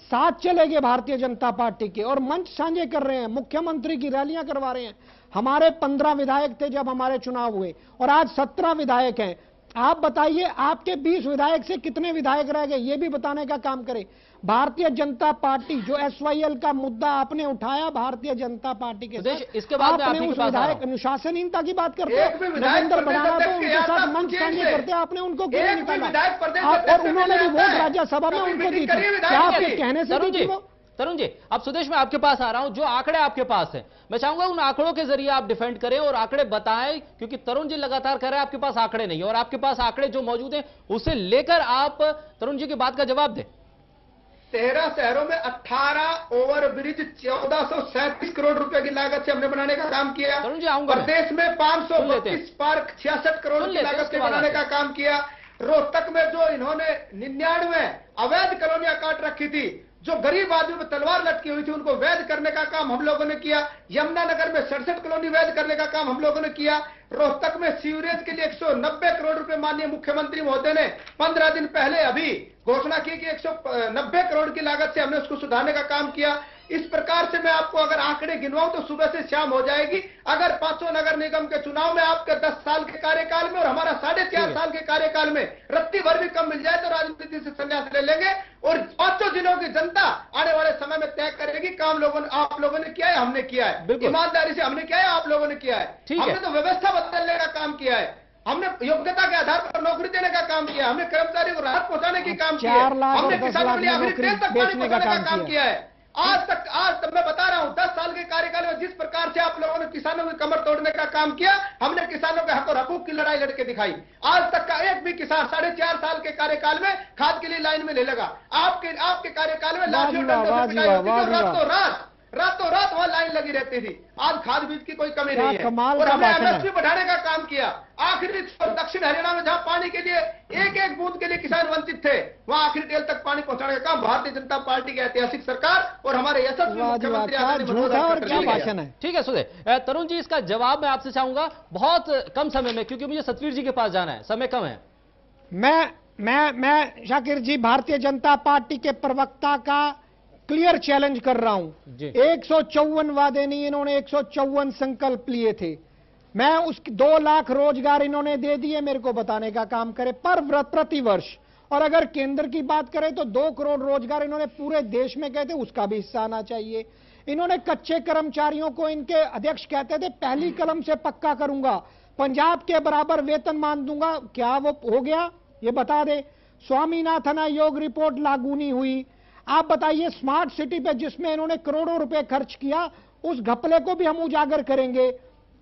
साथ चले गए भारतीय जनता पार्टी के और मंच साझे कर रहे हैं, मुख्यमंत्री की रैलियाँ करवा रहे हैं। हमारे पंद्रह विधायक थे जब हमारे चुनाव हुए और आज सत्रह विधायक हैं। आप बताइए, आपके बीस विधायक से कितने विधायक रह गए, ये भी बताने का काम करें। भारतीय जनता पार्टी जो एसवाईएल का मुद्दा आपने उठाया भारतीय जनता पार्टी के साथ, इसके बाद आपने उस विधायक अनुशासनहीनता की बात करते हो नरेंद्र बनाना तो उनके साथ मंच साझे करते आपने उनको क्यों निकाला और उन्होंने भी वोट राज्यसभा में उनको दी थी। क्या आपके कहने से तरुण दी जी वो तरुण जी अब सुदेश मैं आपके पास आ रहा हूँ जो आंकड़े आपके पास हैं। मैं चाहूँगा उन आंकड़ों के ज़रिए आप डिफेंड करें और आंकड़े बताएँ क्योंकि तरुण जी लगातार कह रहे हैं आपके पास आंकड़े नहीं है और आपके पास आंकड़े जो मौजूद हैं उसे लेकर आप तरुण जी की बात का जवाब दें। तेरह शहरों में 18 ओवर ब्रिज चौदह सौ सैंतीस करोड़ रुपए की लागत से हमने बनाने का काम किया। प्रदेश में पाँच सौ। बत्तीस पार्क छियासठ करोड़ की लागत से बनाने का काम किया रोहतक में जो इन्होंने निन्यानवे अवैध कॉलोनिया काट रखी थी जो गरीब आदमी पर तलवार लटकी हुई थी, उनको वैध करने का काम हम लोगों ने किया। यमुनानगर में सड़सठ कॉलोनी वैध करने का काम हम लोगों ने किया। रोहतक में सीवरेज के लिए 190 करोड़ रुपए माननीय मुख्यमंत्री महोदय ने 15 दिन पहले अभी घोषणा की कि 190 करोड़ की लागत से हमने उसको सुधारने का काम किया। इस प्रकार से मैं आपको अगर आंकड़े गिनवाऊं तो सुबह से शाम हो जाएगी। अगर पाँचों नगर निगम के चुनाव में आपके 10 साल के कार्यकाल में और हमारा साढ़े चार साल के कार्यकाल में रत्ती भर भी कम मिल जाए तो राजनीति से संन्यास ले लेंगे और पाँचों जिलों की जनता आने वाले समय में तय करेगी काम लोगों ने आप लोगों ने किया है हमने किया है। ईमानदारी से हमने किया है आप लोगों ने किया है। हमने तो व्यवस्था बदलने का काम किया है। हमने योग्यता के आधार पर नौकरी देने का काम किया हमने कर्मचारी को राहत पहुँचाने की काम किया हमने किसानों के लिए आखिरी तेल तक पानी पहुँचाने का काम। किया है। आज तक आज तक मैं बता रहा हूँ दस साल के कार्यकाल में जिस प्रकार से आप लोगों ने किसानों की कमर तोड़ने का काम किया हमने किसानों के हक और हकूक की लड़ाई लड़के दिखाई। आज तक का एक भी किसान साढ़े चार साल के कार्यकाल में खाद के लिए लाइन में नहीं लगा। आपके आपके कार्यकाल में लाठियों रातों रात रातों रात वहाँ लाइन लगी रहती थी। आज खाद बीज की कोई कमी नहीं है। और हमने एमएसपी बढ़ाने का काम किया। आखिरी दक्षिण हरियाणा में जहाँ पानी के लिए एक एक बूंद के लिए किसान वंचित थे वहाँ आखिरी टेल तक पानी पहुँचाने का काम भारतीय जनता पार्टी की ऐतिहासिक सरकार और हमारे यशस्वी मुख्यमंत्री है है। ठीक है सुधे तरुण जी इसका जवाब मैं आपसे चाहूँगा बहुत कम समय में क्योंकि मुझे सतवीर जी के पास जाना है। समय कम है। मैं मैं मैं शाकिर जी भारतीय जनता पार्टी के प्रवक्ता का क्लियर चैलेंज कर रहा हूँ। एक वादे नहीं इन्होंने एक सौ चौवन संकल्प लिए थे। मैं उस दो लाख रोज़गार इन्होंने दे दिए मेरे को बताने का काम करे पर व्रत प्रति वर्ष और अगर केंद्र की बात करें तो दो करोड़ रोज़गार इन्होंने पूरे देश में कहते उसका भी हिस्सा आना चाहिए। इन्होंने कच्चे कर्मचारियों को इनके अध्यक्ष कहते थे पहली कलम से पक्का करूँगा। पंजाब के बराबर वेतन मान दूँगा। क्या वो हो गया? ये बता दे। स्वामीनाथन आयोग रिपोर्ट लागू नहीं हुई। आप बताइए स्मार्ट सिटी पे जिसमें इन्होंने करोड़ों रुपए खर्च किया, उस घपले को भी हम उजागर करेंगे।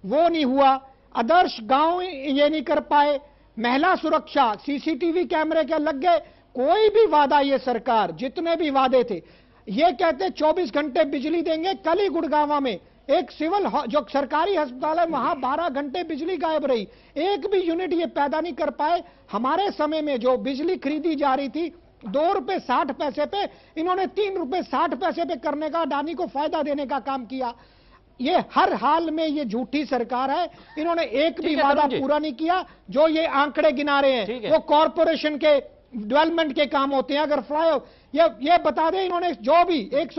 वो नहीं हुआ। आदर्श गाँव ये नहीं कर पाए। महिला सुरक्षा, सीसीटीवी कैमरे के लग गए। कोई भी वादा ये सरकार, जितने भी वादे थे। ये कहते 24 घंटे बिजली देंगे कल ही गुड़गावा में। एक सिविल जो सरकारी अस्पताल है, वहाँ 12 घंटे बिजली गायब रही। एक भी यूनिट ये पैदा नहीं कर पाए। हमारे समय में जो बिजली खरीदी जा रही थी दो रुपए साठ पैसे पे इन्होंने तीन रुपए साठ पैसे पे करने का अडानी को फ़ायदा देने का काम किया। ये हर हाल में ये झूठी सरकार है। इन्होंने एक भी वादा पूरा नहीं किया। जो ये आंकड़े गिना रहे हैं है। वो कॉरपोरेशन के डेवलपमेंट के काम होते हैं अगर फ्लाई ये ये बता दें इन्होंने जो भी एक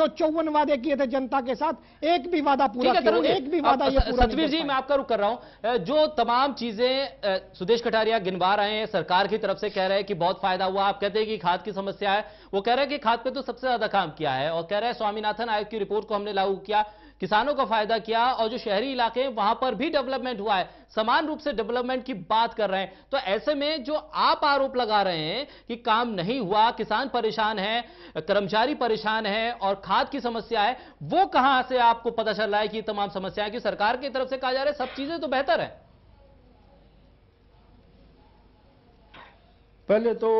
वादे किए थे जनता के साथ एक भी वादा पूरा किया एक भी वादा ये पूरा सतवीर जी मैं आपका रुख कर रहा हूँ। जो तमाम चीज़ें सुदेश कटारिया गिनवा रहे हैं सरकार की तरफ़ से कह रहे हैं कि बहुत फ़ायदा हुआ आप कहते हैं कि खाद की समस्या है वो कह रहे हैं कि खाद पे तो सबसे ज़्यादा काम किया है और कह रहे हैं स्वामीनाथन आयोग की रिपोर्ट को हमने लागू किया किसानों का फ़ायदा किया और जो शहरी इलाके हैं वहाँ पर भी डेवलपमेंट हुआ है। समान रूप से डेवलपमेंट की बात कर रहे हैं। तो ऐसे में जो आप आरोप लगा रहे हैं कि काम नहीं हुआ किसान परेशान है कर्मचारी परेशान है और खाद की समस्या है वो कहाँ से आपको पता चल रहा है कि तमाम समस्याएँ कि सरकार की तरफ़ से कहा जा रहा है सब चीज़ें तो बेहतर है। पहले तो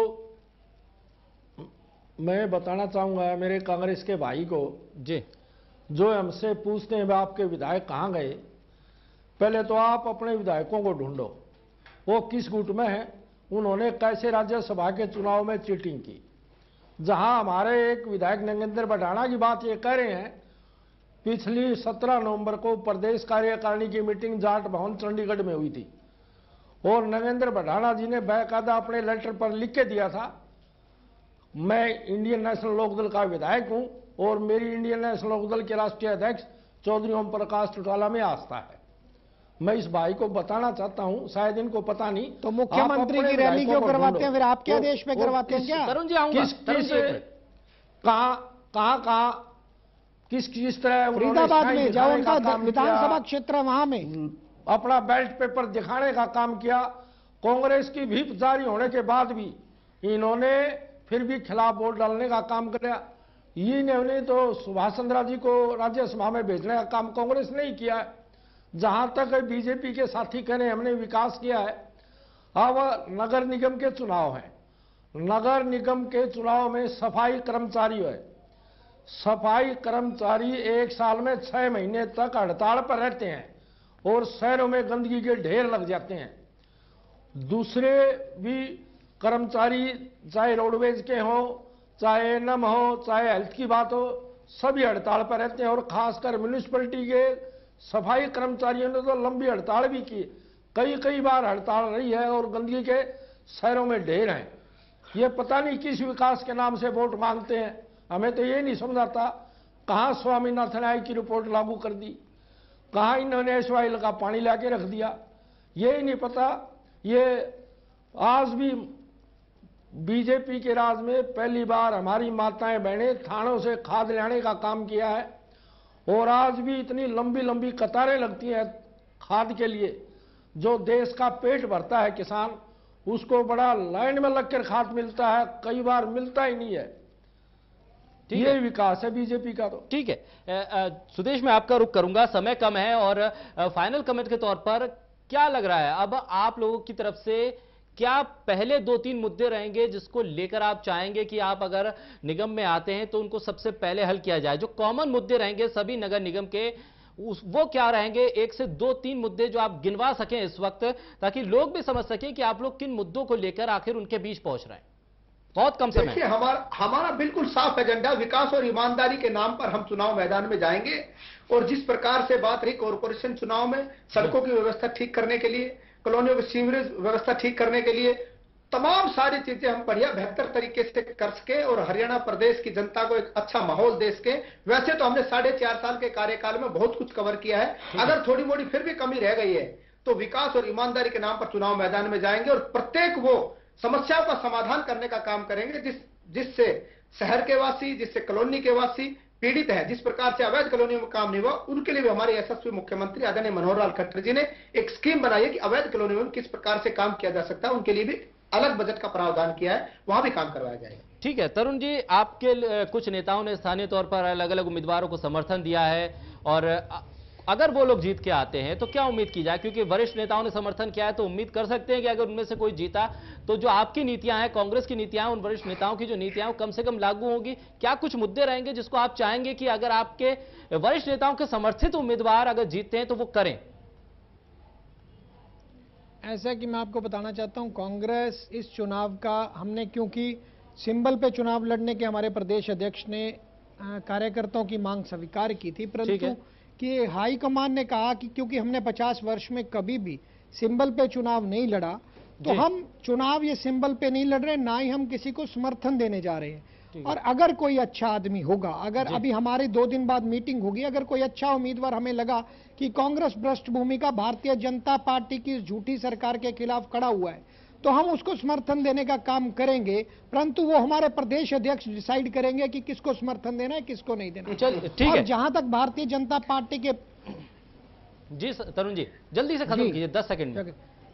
मैं बताना चाहूँगा मेरे कांग्रेस के भाई को। जी। जो हमसे पूछते हैं "भाई आपके विधायक कहाँ गए? पहले तो आप अपने विधायकों को ढूंढो। वो किस गुट में है? उन्होंने कैसे राज्यसभा के चुनाव में चीटिंग की? जहाँ हमारे एक विधायक नगेंद्र बढ़ाना की बात ये कह रहे हैं, पिछली 17 नवंबर को प्रदेश कार्यकारिणी की मीटिंग जाट भवन, चंडीगढ़ में हुई थी। और नगेंद्र बढ़ाना जी ने बाकायदा अपने लेटर पर लिख के दिया था, मैं इंडियन नेशनल लोकदल का विधायक हूँ और मेरी इंडियन नेशनल लोकदल के राष्ट्रीय अध्यक्ष चौधरी ओम प्रकाश चौटाला में आस्था है। मैं इस भाई को बताना चाहता हूँ शायद इनको पता नहीं। तो मुख्यमंत्री की रैली क्यों करवाते हैं? फिर आपके आदेश पे वो करवाते हैं क्या? तरुण जी किस किस। कहाँ कहाँ कहाँ किस किस तरह फरीदाबाद में का उनका विधानसभा क्षेत्र वहाँ में। अपना बैल्ट पेपर दिखाने का काम किया। कांग्रेस की भीप जारी होने के बाद भी इन्होंने फिर भी खिलाफ वोट डालने का काम किया। ये इन्होंने तो सुभाष चंद्रा जी को राज्यसभा में भेजने का काम कांग्रेस ने ही किया है। जहाँ तक बीजेपी के साथी कह रहे हैं हमने विकास किया है अब नगर निगम के चुनाव हैं। नगर निगम के चुनाव में सफ़ाई कर्मचारी है। सफ़ाई कर्मचारी एक साल में छह महीने तक हड़ताल पर रहते हैं और शहरों में गंदगी के ढेर लग जाते हैं। दूसरे भी कर्मचारी चाहे रोडवेज़ के हों चाहे एनएम हो, चाहे हेल्थ की बात हो, सभी हड़ताल पर रहते हैं और खासकर म्यूनिसपैलिटी के सफ़ाई कर्मचारियों ने तो लंबी हड़ताल भी की। कई कई बार हड़ताल रही है और गंदगी के शहरों में ढेर हैं। ये पता नहीं किस विकास के नाम से वोट मांगते हैं। हमें तो ये नहीं समझाता कहाँ स्वामीनाथन आय की रिपोर्ट लागू कर दी, कहाँ इन्होंने एस का पानी लाके रख दिया। ये ही नहीं पता। ये आज भी बीजेपी के राज में पहली बार हमारी माताएँ बहनें थानों से खाद लाने का काम किया है और आज भी इतनी लंबी लंबी कतारें लगती हैं खाद के लिए। जो देश का पेट भरता है किसान उसको बड़ा लाइन में लगकर खाद मिलता है कई बार मिलता ही नहीं है। ये विकास है बीजेपी का तो। ठीक है। सुदेश मैं आपका रुख करूँगा समय कम है और फाइनल कमेंट के तौर पर क्या लग रहा है? अब आप लोगों की तरफ़ से क्या पहले दो तीन मुद्दे रहेंगे जिसको लेकर आप चाहेंगे कि आप अगर निगम में आते हैं तो उनको सबसे पहले हल किया जाए? जो कॉमन मुद्दे रहेंगे सभी नगर निगम के, उस, वो क्या रहेंगे? एक से दो तीन मुद्दे जो आप गिनवा सकें इस वक्त, ताकि लोग भी समझ सकें कि आप लोग किन मुद्दों को लेकर आखिर उनके बीच पहुँच रहे हैं। बहुत कम समय। हमारा हमारा बिल्कुल साफ़ एजेंडा विकास और ईमानदारी के नाम पर हम चुनाव मैदान में जाएँगे, और जिस प्रकार से बात रही, कॉरपोरेशन चुनाव में, सड़कों की व्यवस्था ठीक करने के लिए कॉलोनियों में सीवरेज व्यवस्था ठीक करने के लिए तमाम सारी चीज़ें हम बढ़िया बेहतर तरीके से कर सके और हरियाणा प्रदेश की जनता को एक अच्छा माहौल दे सके। वैसे तो हमने साढ़े चार साल के कार्यकाल में बहुत कुछ कवर किया है। अगर थोड़ी मोड़ी फिर भी कमी रह गई है तो विकास और ईमानदारी के नाम पर चुनाव मैदान में जाएँगे और प्रत्येक वो समस्याओं का समाधान करने का काम करेंगे जिस जिससे शहर के वासी जिससे कॉलोनी के वासी पीड़ित है, जिस प्रकार से अवैध कॉलोनियों में काम नहीं हुआ, उनके लिए भी हमारे यशस्वी मुख्यमंत्री आदरणीय मनोहर लाल खट्टर जी ने एक स्कीम बनाई है कि अवैध कॉलोनियों में किस प्रकार से काम किया जा सकता है, उनके लिए भी अलग बजट का प्रावधान किया है, वहाँ भी काम करवाया जाएगा। ठीक है, तरुण जी, आपके कुछ नेताओं ने स्थानीय तौर पर अलग अलग उम्मीदवारों को समर्थन दिया है और अगर वो लोग जीत के आते हैं तो क्या उम्मीद की जाए? क्योंकि वरिष्ठ नेताओं ने समर्थन किया है तो उम्मीद कर सकते हैं कि अगर उनमें से कोई जीता तो जो आपकी नीतियाँ हैं कांग्रेस की नीतियाँ उन वरिष्ठ नेताओं की जो नीतियाँ कम से कम लागू होंगी। क्या कुछ मुद्दे रहेंगे जिसको आप चाहेंगे कि अगर आपके वरिष्ठ नेताओं के समर्थित उम्मीदवार अगर जीतते हैं तो वो करें? ऐसा कि मैं आपको बताना चाहता हूँ कांग्रेस इस चुनाव का हमने क्योंकि सिंबल पे चुनाव लड़ने के हमारे प्रदेश अध्यक्ष ने कार्यकर्ताओं की मांग स्वीकार की थी परंतु कि हाईकमान ने कहा कि क्योंकि हमने 50 वर्ष में कभी भी सिंबल पे चुनाव नहीं लड़ा तो हम चुनाव ये सिंबल पे नहीं लड़ रहे ना ही हम किसी को समर्थन देने जा रहे हैं। और अगर कोई अच्छा आदमी होगा अगर अभी हमारी दो दिन बाद मीटिंग होगी अगर कोई अच्छा उम्मीदवार हमें लगा कि कांग्रेस भ्रष्ट भूमिका भारतीय जनता पार्टी की झूठी सरकार के खिलाफ खड़ा हुआ है तो हम उसको समर्थन देने का काम करेंगे परंतु वो हमारे प्रदेश अध्यक्ष डिसाइड करेंगे कि किसको समर्थन देना है किसको नहीं देना है। ठीक और है। जहाँ तक भारतीय जनता पार्टी के जी तरुण जी जल्दी से खत्म कीजिए दस सेकंड में।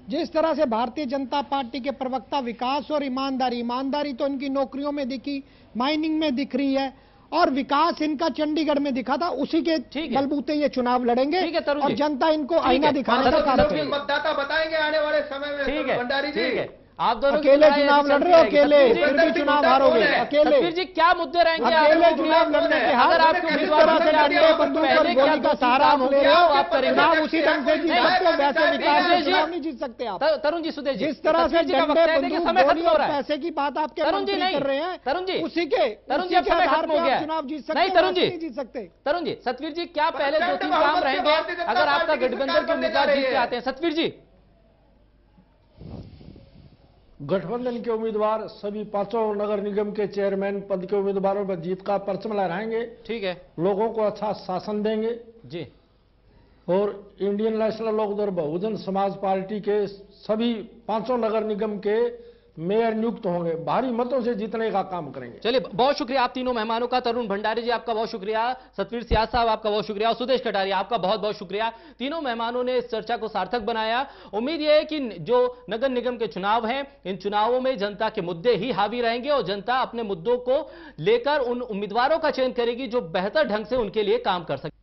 जिस तरह से भारतीय जनता पार्टी के प्रवक्ता विकास और ईमानदारी ईमानदारी तो इनकी नौकरियों में दिखी माइनिंग में दिख रही है और विकास इनका चंडीगढ़ में दिखा था उसी के बलबूते ये चुनाव लड़ेंगे और जनता इनको आईना दिखाने का मतदाता बताएँगे आने वाले समय में ठीक भंडारी जी। ठीक है। आप दोनों अकेले चुनाव लड़ रहे हो अकेले। फिर भी चुनाव हारोगे। अकेले। सतबीर जी क्या मुद्दे रहेंगे? अकेले चुनाव लड़ने के हाथ अगर में आपके उम्मीदवार तरह से लड़ने बंदूक और पहले क्या गोली का सहारा काम ले हो? रहे गया हो आप करेंगे चुनाव उसी ढंग से जीत सकते। हो वैसे विकास से चुनाव नहीं जीत सकते आप तरुण जी सुदेश जी जिस तरह से सतबीर जी का वक्त है, देखिए, बंदूक समय गोली खत्म हो और रहा है। पैसे की बात आपके तरुण जी, नहीं। कर रहे हैं तरुण जी। उसी के तरुण जी, समय आधार खत्म हो गया। चुनाव जीत सकते नहीं, तरुण जी। नहीं जीत सकते। तरुण जी सतवीर जी क्या पहले दो तीन काम रहेंगे? अगर आपका गठबंधन के उम्मीदवार जीत के आते हैं सतवीर जी गठबंधन के उम्मीदवार सभी पाँचों नगर निगम के चेयरमैन पद के उम्मीदवारों पर जीत का परचम लहराएँगे। ठीक है। लोगों को अच्छा शासन देंगे। जी। और Indian National Lokdal Bahujan Samaj party के सभी पाँचों नगर निगम के मेयर नियुक्त होंगे भारी मतों से जीतने का काम करेंगे। चलिए, बहुत शुक्रिया आप तीनों मेहमानों का, तरुण भंडारी जी आपका बहुत शुक्रिया, सतवीर सियाज साहब आपका बहुत शुक्रिया और सुदेश कटारिया आपका बहुत बहुत शुक्रिया। तीनों मेहमानों ने इस चर्चा को सार्थक बनाया। उम्मीद यह है कि जो नगर निगम के चुनाव हैं, इन चुनावों में जनता के मुद्दे ही हावी रहेंगे और जनता अपने मुद्दों को लेकर उन उम्मीदवारों का चयन करेगी जो बेहतर ढंग से उनके लिए काम कर सके।